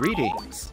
Greetings.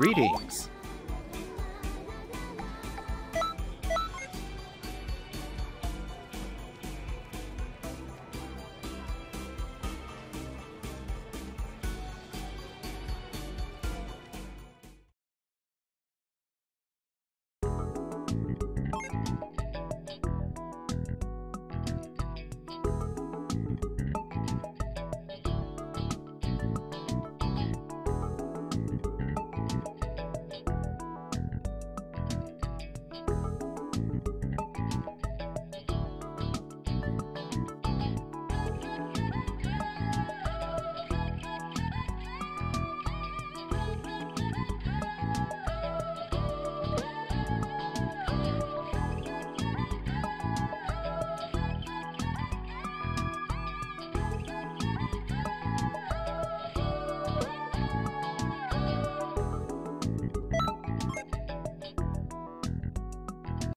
Greetings.